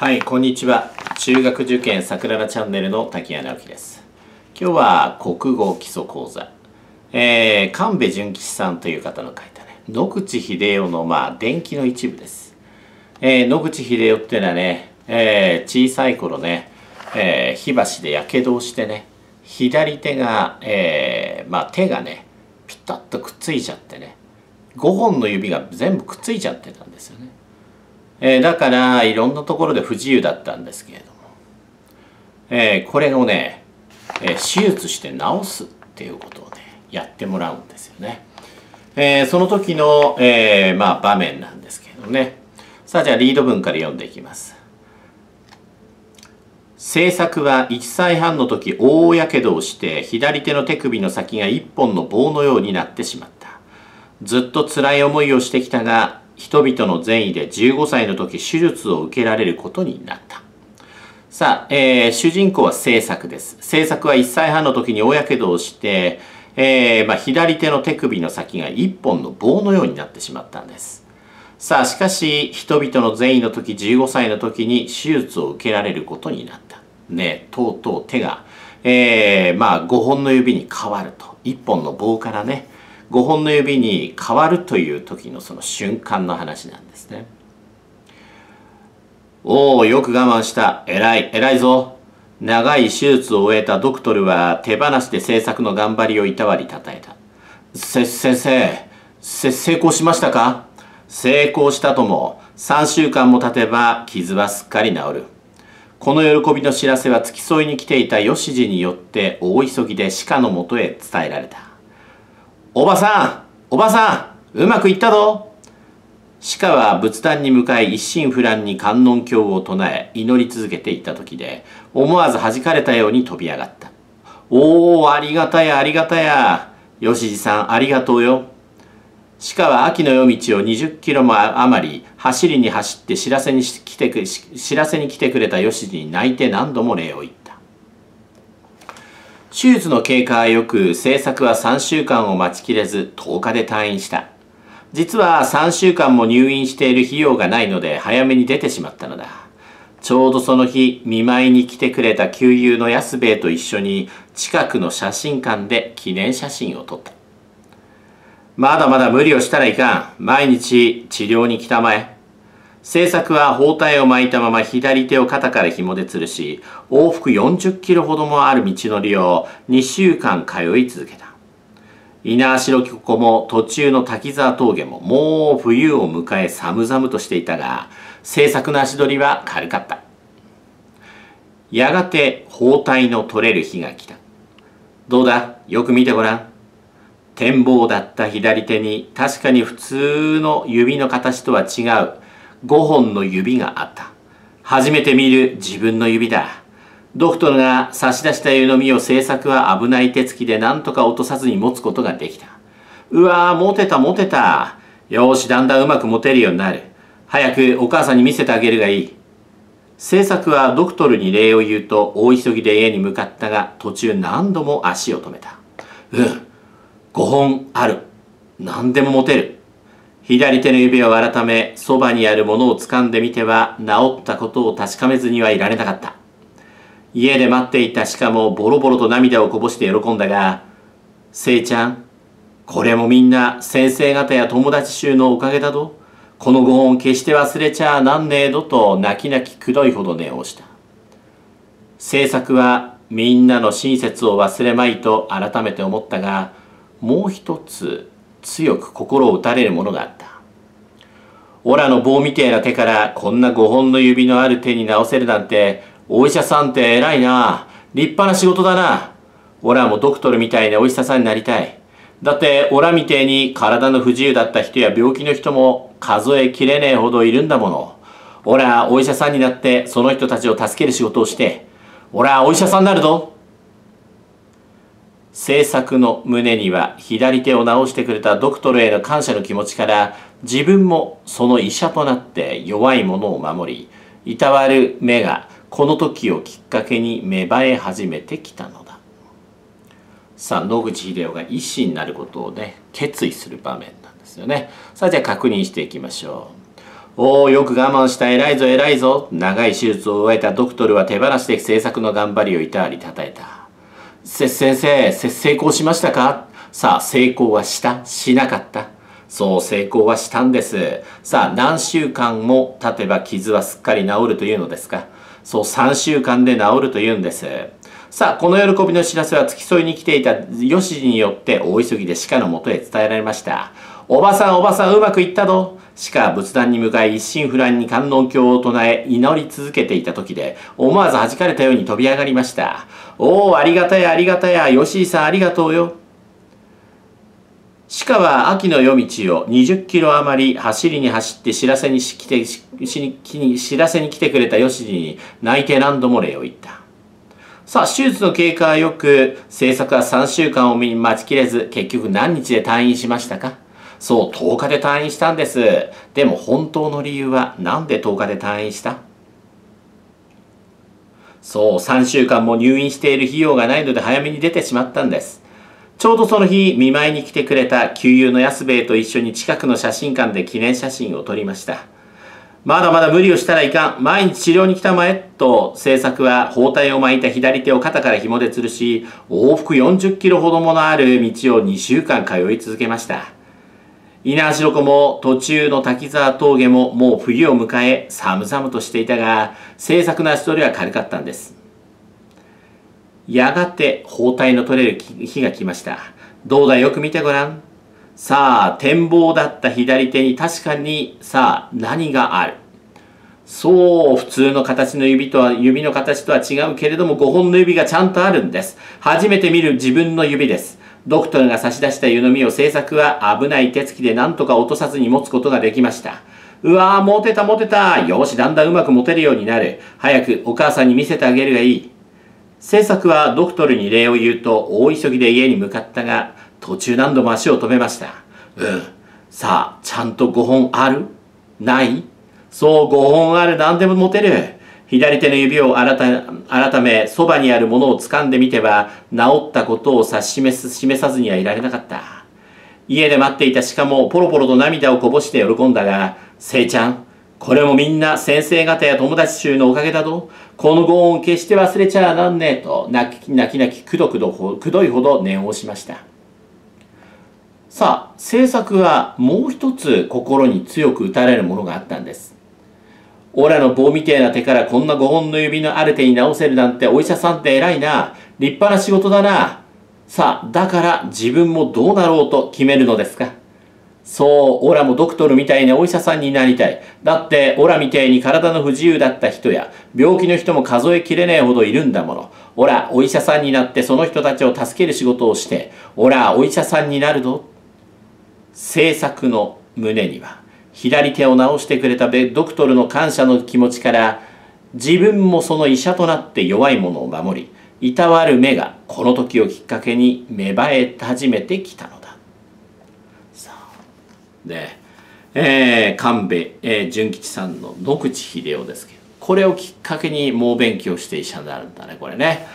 はいこんにちは。中学受験桜田チャンネルの滝谷直樹です。今日は国語基礎講座。えー、神戸純吉さんという方の書いたね。野口英世のまあ伝記の一部です、えー、野口英世っていうのはね、えー、小さい頃ね、え、火箸でやけどをしてね左手が、え、まあ手がねピタッとくっついちゃってね5本の指が全部くっついちゃってたんですよね。えー、だからいろんなところで不自由だったんですけれども、えー、これをね、えー、手術して治すっていうことをねやってもらうんですよね、えー、その時の、えー、まあ場面なんですけどね。さあじゃあリード文から読んでいきます。制作は1歳半の時大やけどをして左手の手首の先が1本の棒のようになってしまった。ずっと辛い思いをしてきたが人々の善意で15歳の時手術を受けられることになった。さあ、えー、主人公は制作です。制作は1歳半の時に大やけどをして、えー、まあ、左手の手首の先が1本の棒のようになってしまったんです。さあ、しかし、人々の善意の時、15歳の時に手術を受けられることになった。ね、とうとう手が、えー、まあ、5本の指に変わると。1本の棒からね、5本の指に変わるという時のその瞬間の話なんですね。おお、よく我慢した。偉い、偉いぞ。長い手術を終えたドクトルは手放しで制作の頑張りをいたわりたたえた。せ、先生、せ、成功しましたか？成功したとも、3週間も経てば傷はすっかり治る。この喜びの知らせは付き添いに来ていた吉次によって大急ぎで鹿のもとへ伝えられた。おばさんおばさんうまくいったぞ。鹿は仏壇に向かい一心不乱に観音経を唱え祈り続けていた時で思わず弾かれたように飛び上がった。おおありがたやありがたや。吉次さんありがとうよ。鹿は秋の夜道を20キロも余り走りに走って知らせに来てく知らせに来てくれた吉次に泣いて何度も礼を言った。手術の経過は良く、制作は3週間を待ちきれず10日で退院した。実は3週間も入院している費用がないので早めに出てしまったのだ。ちょうどその日、見舞いに来てくれた旧友の安兵衛と一緒に近くの写真館で記念写真を撮った。まだまだ無理をしたらいかん。毎日治療に来たまえ。制作は包帯を巻いたまま左手を肩から紐で吊るし、往復40キロほどもある道のりを2週間通い続けた。稲城湖も途中の滝沢峠ももう冬を迎え寒々としていたが、制作の足取りは軽かった。やがて包帯の取れる日が来た。どうだ？よく見てごらん。展望だった左手に確かに普通の指の形とは違う5本の指があった。初めて見る自分の指だ。ドクトルが差し出した湯飲みを制作は危ない手つきで何とか落とさずに持つことができた。うわぁ、持てた持てた。よし、だんだんうまく持てるようになる。早くお母さんに見せてあげるがいい。制作はドクトルに礼を言うと大急ぎで家に向かったが途中何度も足を止めた。うん、5本ある。何でも持てる。左手の指を改め、そばにあるものを掴んでみては、治ったことを確かめずにはいられなかった。家で待っていた鹿もボロボロと涙をこぼして喜んだが、せいちゃん、これもみんな先生方や友達衆のおかげだぞ。このご恩決して忘れちゃなんねえどと泣き泣きくどいほど念をした。制作はみんなの親切を忘れまいと改めて思ったが、もう一つ強く心を打たれるものがあった。オラの棒みてえな手からこんな5本の指のある手に直せるなんて、お医者さんって偉いな。立派な仕事だな。オラもドクトルみたいなお医者さんになりたい。だって、オラみてえに体の不自由だった人や病気の人も数えきれねえほどいるんだもの。オラ、お医者さんになってその人たちを助ける仕事をして、オラ、お医者さんになるぞ。制作の胸には左手を治してくれたドクトルへの感謝の気持ちから自分もその医者となって弱い者を守りいたわる目がこの時をきっかけに芽生え始めてきたのだ。さあ野口英世が医師になることをね決意する場面なんですよね。さあじゃあ確認していきましょう。おおよく我慢した偉いぞ偉いぞ。長い手術を終えたドクトルは手放して制作の頑張りをいたわりたたえた。先生成功しましたか？さあ成功はした？しなかった？そう成功はしたんです。さあ何週間も経てば傷はすっかり治るというのですか？そう3週間で治るというんです。さあこの喜びの知らせは付き添いに来ていたヨシによって大急ぎで鹿のもとへ伝えられました。おばさんおばさんうまくいったぞ鹿仏壇に向かい一心不乱に観音経を唱え祈り続けていた時で思わず弾かれたように飛び上がりました。おおありがたやありがたや吉井さんありがとうよ。鹿は秋の夜道を20キロ余り走りに走って知らせに来てしに知らせに来てくれた吉次に泣いて何度も礼を言った。さあ手術の経過はよく制作は3週間を待ちきれず結局何日で退院しましたか？そう10日で退院したんです。でも本当の理由は何で10日で退院した？そう3週間も入院している費用がないので早めに出てしまったんです。ちょうどその日見舞いに来てくれた旧友の安兵衛と一緒に近くの写真館で記念写真を撮りました。まだまだ無理をしたらいかん。毎日治療に来たまえと制作は包帯を巻いた左手を肩から紐で吊るし往復40キロほどものある道を2週間通い続けました。稲橋湖も途中の滝沢峠ももう冬を迎え寒々としていたが制作の足取りは軽かったんです。やがて包帯の取れる日が来ました。どうだよく見てごらん。さあ展望だった左手に確かにさあ何がある。そう普通の形の指とは指の形とは違うけれども5本の指がちゃんとあるんです。初めて見る自分の指です。ドクトルが差し出した湯飲みを制作は危ない手つきで何とか落とさずに持つことができました。うわぁ、持てた持てたよし、だんだんうまく持てるようになる。早くお母さんに見せてあげるがいい。制作はドクトルに礼を言うと大急ぎで家に向かったが、途中何度も足を止めました。うん。さあ、ちゃんと5本ある？ない？そう、5本ある。何でも持てる。左手の指を改めそばにあるものを掴んでみては治ったことを指し示す示さずにはいられなかった。家で待っていた鹿もポロポロと涙をこぼして喜んだが「せいちゃんこれもみんな先生方や友達衆のおかげだぞ。このご恩決して忘れちゃなんねえ」と泣き泣き泣きくどくどくどいほど念をしました。さあ制作はもう一つ心に強く打たれるものがあったんです。オラの棒みてえな手からこんな5本の指のある手に直せるなんてお医者さんって偉いな。立派な仕事だな。さあ、だから自分もどうなろうと決めるのですか。そう、オラもドクトルみたいなお医者さんになりたい。だって、オラみたいに体の不自由だった人や、病気の人も数えきれねえほどいるんだもの。オラ、お医者さんになってその人たちを助ける仕事をして、オラ、お医者さんになるぞ。制作の胸には、左手を治してくれたドクトルの感謝の気持ちから自分もその医者となって弱い者を守りいたわる目がこの時をきっかけに芽生え始めてきたのだ。さあで、えー、神戸、えー、純吉さんの野口秀夫ですけどこれをきっかけに猛勉強して医者になるんだねこれね。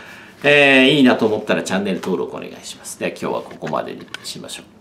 えー、いいなと思ったらチャンネル登録お願いします。では今日はここまでにしましょう。